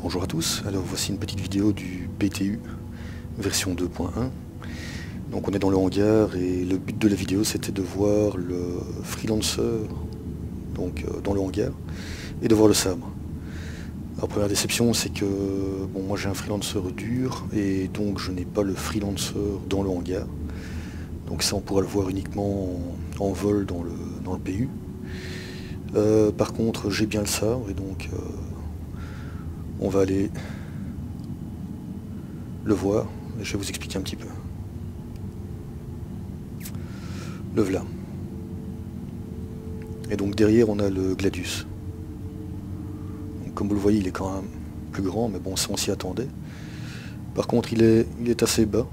Bonjour à tous, alors voici une petite vidéo du BTU version 2.1 donc on est dans le hangar et le but de la vidéo c'était de voir le freelancer donc euh, dans le hangar et de voir le sabre. La première déception c'est que bon moi j'ai un freelancer dur et donc je n'ai pas le freelancer dans le hangar. Donc ça on pourra le voir uniquement en, vol dans le, dans PU euh, par contre j'ai bien le sabre et donc euh, on va aller le voir. Je vais vous expliquer un petit peu. Le voilà. Et donc derrière on a le Gladius. comme vous le voyez il est quand même plus grand, mais bon ça on s'y attendait. Par contre il est, assez bas,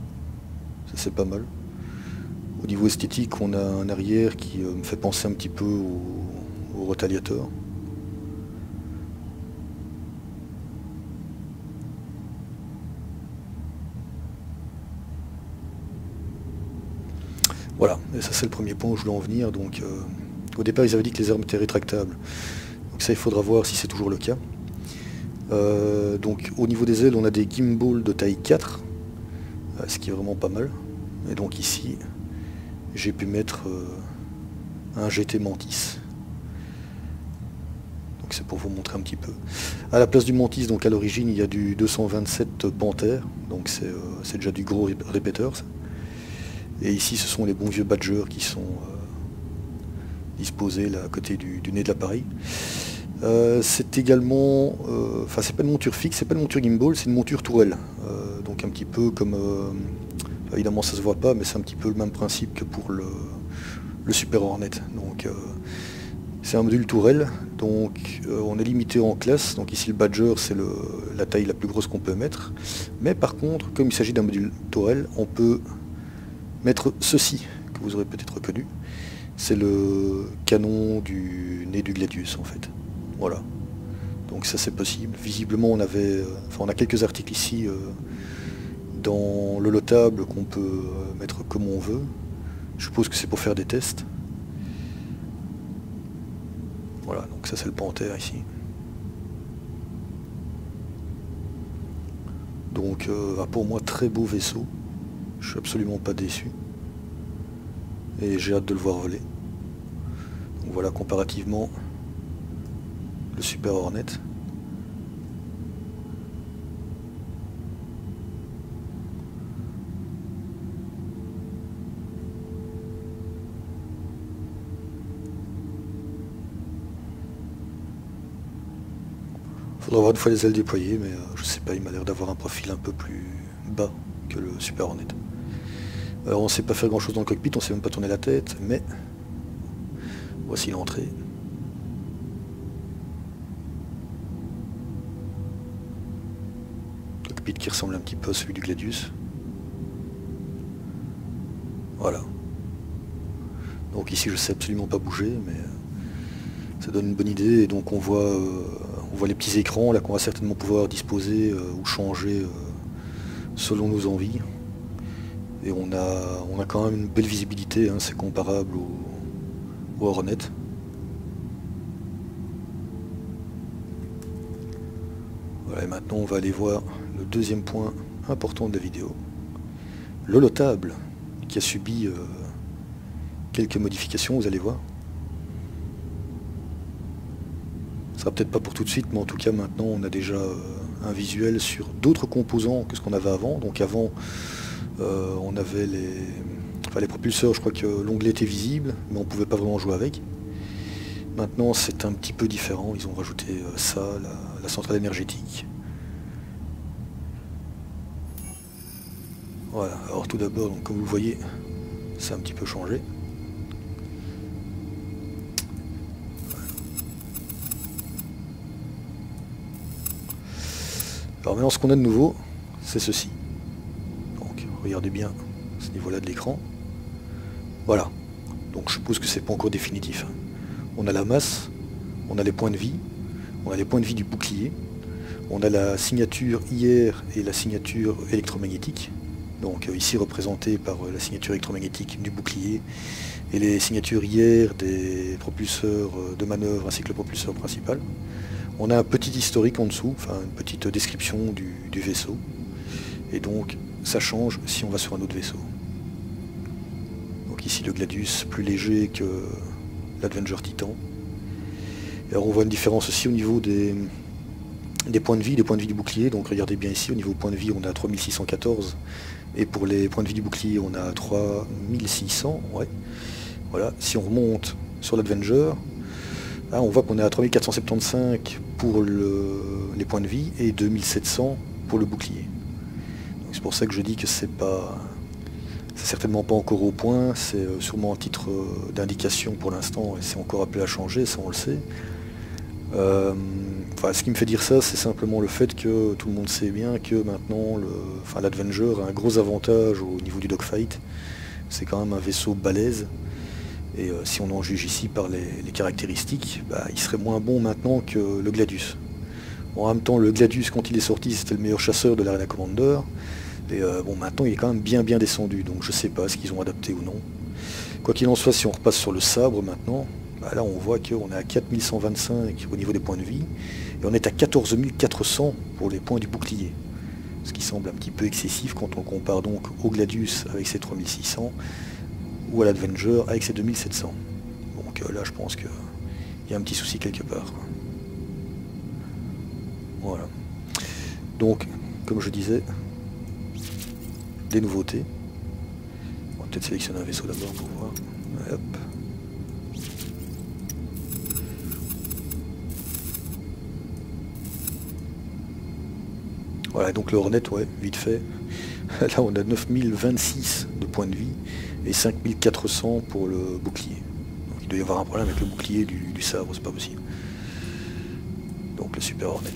ça c'est pas mal. Au niveau esthétique on a un arrière qui euh, me fait penser un petit peu au, au. Voilà, et ça c'est le premier point où je voulais en venir. Donc, euh, au départ, ils avaient dit que les armes étaient rétractables. Donc ça, il faudra voir si c'est toujours le cas. Euh, donc au niveau des ailes, on a des gimbals de taille 4, euh, ce qui est vraiment pas mal. Et donc ici, j'ai pu mettre un GT Mantis. Donc c'est pour vous montrer un petit peu. À la place du Mantis, donc à l'origine, il y a du 227 Panther, donc c'est déjà du gros répéteur. Et ici, ce sont les bons vieux badgers qui sont euh, disposés là à côté du, nez de l'appareil. Euh, c'est également, euh, enfin c'est pas une monture fixe, c'est pas une monture gimbal, c'est une monture tourelle. donc un petit peu comme, évidemment ça se voit pas, mais c'est un petit peu le même principe que pour le, Super Hornet. Donc c'est un module tourelle, donc on est limité en classe, donc ici le Badger c'est la taille la plus grosse qu'on peut mettre, mais par contre comme il s'agit d'un module tourelle, on peut mettre ceci, que vous aurez peut-être reconnu. C'est le canon du nez du Gladius en fait. Voilà. Donc ça c'est possible. Visiblement on avait. Euh, enfin on a quelques articles ici euh, dans le lotable qu'on peut euh, mettre comme on veut. Je suppose que c'est pour faire des tests. Voilà, donc ça c'est le panthère ici. Donc pour moi très beau vaisseau. Je suis absolument pas déçu. Et j'ai hâte de le voir voler. Donc voilà comparativement le Super Hornet. Faudra voir une fois les ailes déployées, mais euh, je sais pas, il m'a l'air d'avoir un profil un peu plus bas que le Super Hornet. Alors on ne sait pas faire grand chose dans le cockpit, on ne sait même pas tourner la tête, mais voici l'entrée. Cockpit qui ressemble un petit peu à celui du Gladius. Voilà. Donc ici je sais absolument pas bouger, mais euh, ça donne une bonne idée. Et donc on voit, euh, on voit les petits écrans là qu'on va certainement pouvoir disposer euh, ou changer selon nos envies. Et on a, on a quand même une belle visibilité, hein, c'est comparable au, Hornet. Voilà, et maintenant on va aller voir le deuxième point important de la vidéo. Le lotable, qui a subi euh, quelques modifications, vous allez voir. Ce sera peut-être pas pour tout de suite, mais en tout cas maintenant on a déjà euh, un visuel sur d'autres composants que ce qu'on avait avant. Donc avant, euh, on avait les, les propulseurs, je crois que l'onglet était visible, mais on ne pouvait pas vraiment jouer avec. Maintenant, c'est un petit peu différent. Ils ont rajouté euh, ça, la, centrale énergétique. Voilà. Alors tout d'abord, comme vous voyez, c'est un petit peu changé. Alors maintenant, ce qu'on a de nouveau, c'est ceci. Regardez bien ce niveau-là de l'écran. Voilà. Donc je suppose que c'est pas encore définitif. On a la masse, on a les points de vie, on a les points de vie du bouclier, on a la signature IR et la signature électromagnétique, donc euh, ici représentée par euh, la signature électromagnétique du bouclier et les signatures IR des propulseurs euh, de manœuvre ainsi que le propulseur principal. On a un petit historique en dessous, enfin une petite description du, vaisseau. Et donc ça change si on va sur un autre vaisseau. Donc ici le Gladius plus léger que l'Adventure Titan. Et alors on voit une différence aussi au niveau des, points de vie, des points de vie du bouclier. Donc regardez bien ici, au niveau point de vie, on a 3614. Et pour les points de vie du bouclier, on a 3600. Ouais. Voilà. Si on remonte sur l'Adventure, ah, on voit qu'on est à 3475 pour les points de vie et 2700 pour le bouclier. C'est pour ça que je dis que c'est pas c'est certainement pas encore au point, c'est euh, sûrement un titre euh, d'indication pour l'instant et c'est encore appelé à changer, ça on le sait. Euh, ce qui me fait dire ça, c'est simplement le fait que tout le monde sait bien que maintenant l'Adventure a un gros avantage au niveau du dogfight. C'est quand même un vaisseau balèze et euh, si on en juge ici par les, caractéristiques, bah, il serait moins bon maintenant que le Gladius. en même temps, le Gladius, quand il est sorti, c'était le meilleur chasseur de l'Arena Commander. Et euh, bon, maintenant, il est quand même bien bien descendu, donc je sais pas ce qu'ils ont adapté ou non. Quoi qu'il en soit, si on repasse sur le sabre maintenant, bah, là on voit qu'on est à 4125 au niveau des points de vie, et on est à 14 400 pour les points du bouclier. Ce qui semble un petit peu excessif quand on compare donc au Gladius avec ses 3600, ou à l'Adventure avec ses 2700. Donc euh, là, je pense qu'il y a un petit souci quelque part. Voilà. Donc, comme je disais, des nouveautés. On va peut-être sélectionner un vaisseau d'abord pour voir. Voilà, donc le Hornet, ouais, vite fait. Là, on a 9026 de points de vie et 5400 pour le bouclier. Donc il doit y avoir un problème avec le bouclier du, sabre, c'est pas possible. Donc le Super Hornet.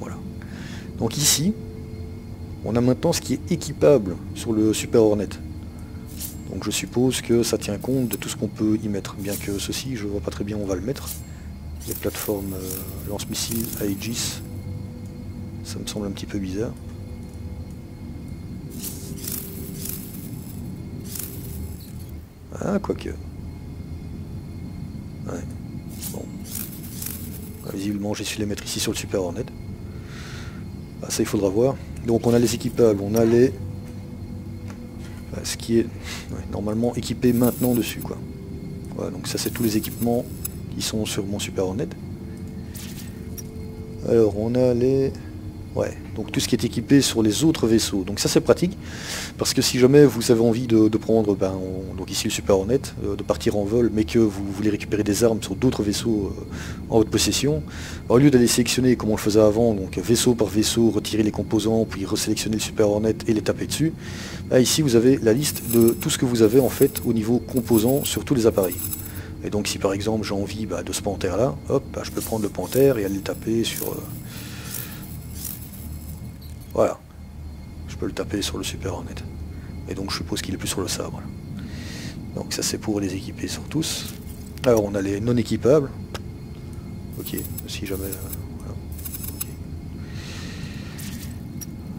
Voilà. Donc ici, on a maintenant ce qui est équipable sur le Super Hornet. Donc je suppose que ça tient compte de tout ce qu'on peut y mettre, bien que ceci, je vois pas très bien où on va le mettre. Les plateformes euh, lance-missiles Aegis, ça me semble un petit peu bizarre. Ah, quoique. Ouais. Bon. Visiblement, j'ai su les mettre ici sur le Super Hornet. Ah, ça, il faudra voir. Donc, on a les équipables, on a les... ce qui est normalement équipé maintenant dessus, quoi. Voilà, donc ça, c'est tous les équipements qui sont sur mon Super Hornet. Alors, on a les... Ouais, donc tout ce qui est équipé sur les autres vaisseaux. Donc ça c'est pratique, parce que si jamais vous avez envie de, prendre, ben, donc ici le Super Hornet, euh, de partir en vol, mais que vous voulez récupérer des armes sur d'autres vaisseaux euh, en votre possession, ben, au lieu d'aller sélectionner comme on le faisait avant, donc vaisseau par vaisseau, retirer les composants, puis resélectionner le Super Hornet et les taper dessus, ben, ici vous avez la liste de tout ce que vous avez en fait au niveau composant sur tous les appareils. Et donc si par exemple j'ai envie de ce panthère là, hop, je peux prendre le panthère et aller le taper sur... Euh, voilà. Je peux le taper sur le Super Hornet. Et donc je suppose qu'il est plus sur le sabre. Donc ça c'est pour les équiper sur tous. Alors on a les non équipables. Ok, si jamais... Euh,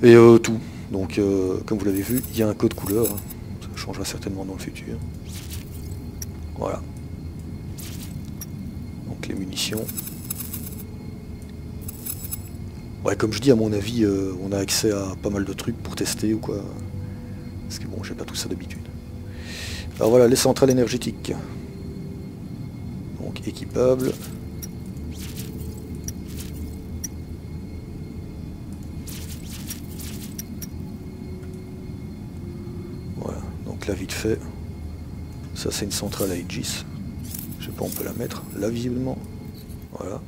Et euh, tout. Donc euh, comme vous l'avez vu, il y a un code couleur. Hein. Ça changera certainement dans le futur. Voilà. Donc les munitions. Ouais, comme je dis, à mon avis, euh, on a accès à pas mal de trucs pour tester ou quoi. Parce que bon, j'ai pas tout ça d'habitude. Alors voilà, les centrales énergétiques. Donc équipables. Voilà, donc là vite fait. Ça c'est une centrale à Aegis. Je sais pas, on peut la mettre là visiblement. Voilà.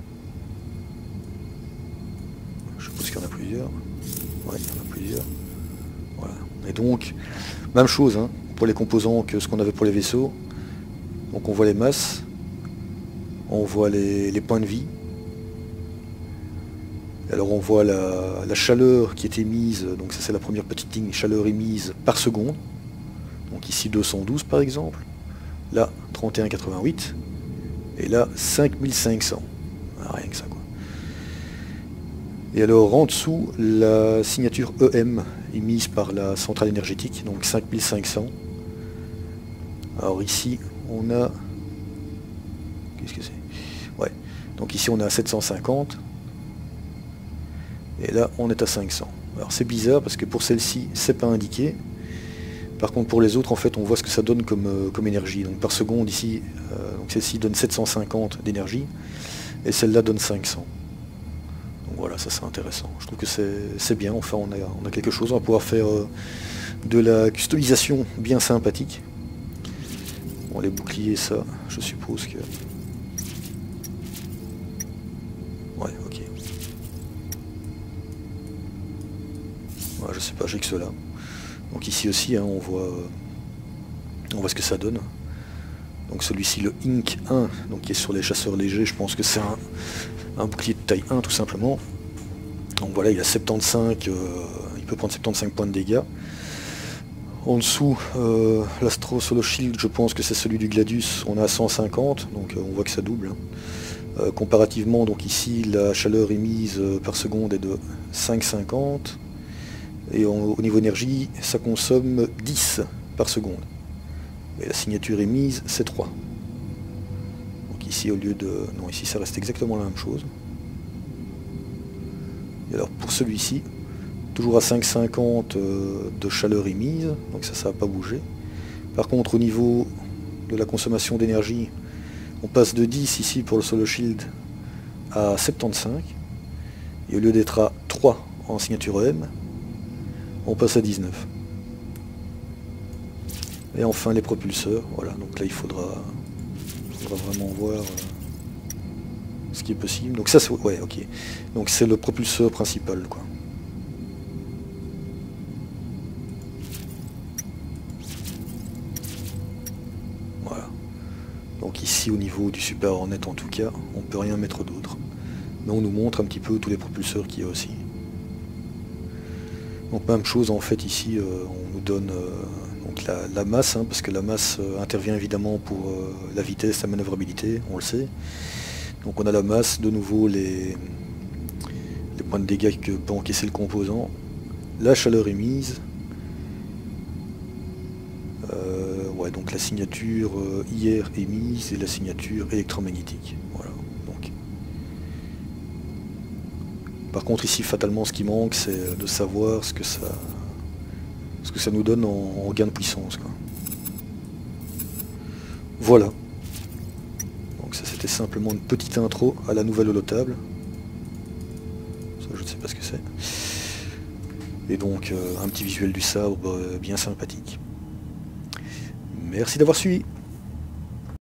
qu'il y en a il y en a plusieurs. Voilà. Et donc, même chose hein, pour les composants que ce qu'on avait pour les vaisseaux. Donc on voit les masses, on voit les, points de vie. Alors on voit la, la, chaleur qui est émise, donc ça c'est la première petite ligne, chaleur émise par seconde. Donc ici 212 par exemple, là 31,88 et là 5500. Ah, rien que ça quoi. Et alors en dessous, la signature EM émise par la centrale énergétique, donc 5500. Alors ici, on a... Qu'est-ce que c'est? Ouais. Donc ici, on a 750. Et là, on est à 500. Alors c'est bizarre parce que pour celle-ci, c'est pas indiqué. Par contre, pour les autres, en fait, on voit ce que ça donne comme, euh, énergie. Donc par seconde, ici, euh, celle-ci donne 750 d'énergie, et celle-là donne 500. Voilà, ça c'est intéressant. Je trouve que c'est bien. Enfin, on a, on a, quelque chose. On va pouvoir faire euh, de la customisation bien sympathique. Bon, les boucliers, ça, je suppose que... Ouais, ok. Ouais, je sais pas, j'ai que cela. Donc ici aussi, hein, on, voit, on voit ce que ça donne. Donc celui-ci, le Inc 1, donc qui est sur les chasseurs légers, je pense que c'est un, bouclier de taille 1 tout simplement. Donc voilà, il a 75, euh, il peut prendre 75 points de dégâts. En dessous, euh, l'Astro Solo Shield, je pense que c'est celui du Gladius, on a 150, donc euh, on voit que ça double. Hein. comparativement, donc ici, la chaleur émise par seconde est de 5,50. Et au niveau énergie, ça consomme 10 par seconde. Et la signature émise, c'est 3. Ici, au lieu de... Non, ici, ça reste exactement la même chose. Et alors, pour celui-ci, toujours à 5,50 euh, de chaleur émise, donc ça, ça n'a pas bougé. Par contre, au niveau de la consommation d'énergie, on passe de 10 ici pour le Solo Shield à 75. Et au lieu d'être à 3 en signature EM, on passe à 19. Et enfin les propulseurs, voilà, donc là il faudra, vraiment voir euh, ce qui est possible. Donc ça c'est. Ouais ok. Donc c'est le propulseur principal quoi. Voilà. Donc ici au niveau du Super Hornet en tout cas, on peut rien mettre d'autre. Mais on nous montre un petit peu tous les propulseurs qu'il y a aussi. Donc même chose en fait ici, euh, on nous donne euh, la, masse, hein, parce que la masse euh, intervient évidemment pour la vitesse, la manœuvrabilité, on le sait. Donc on a la masse, de nouveau les, les points de dégâts que peut encaisser le composant, la chaleur émise, ouais, donc la signature IR émise et la signature électromagnétique. Voilà. Par contre ici fatalement ce qui manque c'est de savoir ce que ça ce que ça nous donne en, gain de puissance. Voilà. Donc ça c'était simplement une petite intro à la nouvelle holotable. Ça je ne sais pas ce que c'est. Et donc euh, un petit visuel du sabre euh, bien sympathique. Merci d'avoir suivi.